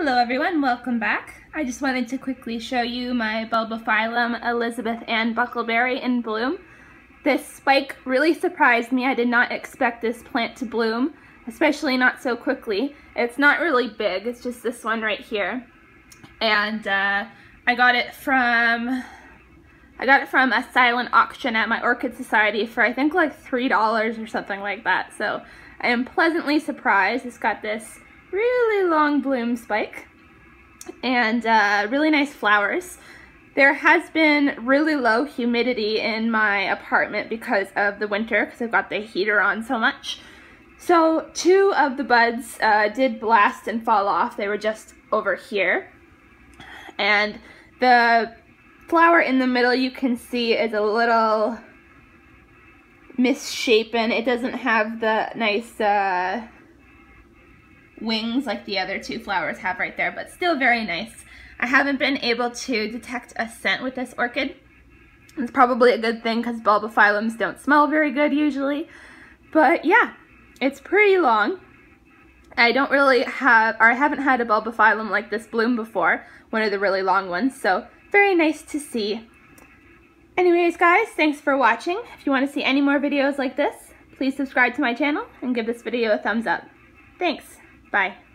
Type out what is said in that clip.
Hello everyone, welcome back. I just wanted to quickly show you my Bulbophyllum Elizabeth Ann Buckleberry in bloom. This spike really surprised me. I did not expect this plant to bloom, especially not so quickly. It's not really big, it's just this one right here. And uh, I got it from I got it from a silent auction at my Orchid Society for I think like $3 or something like that. So I am pleasantly surprised. It's got this really long bloom spike and uh, really nice flowers. There has been really low humidity in my apartment because of the winter because I've got the heater on so much. So two of the buds uh, did blast and fall off. They were just over here. And the flower in the middle you can see is a little misshapen. It doesn't have the nice uh, wings like the other two flowers have right there, but still very nice. I haven't been able to detect a scent with this orchid. It's probably a good thing because bulbophyllums don't smell very good usually. But yeah, it's pretty long. I don't really have, or I haven't had a bulbophyllum like this bloom before, one of the really long ones, so very nice to see. Anyways guys, thanks for watching. If you want to see any more videos like this, please subscribe to my channel and give this video a thumbs up. Thanks. Bye.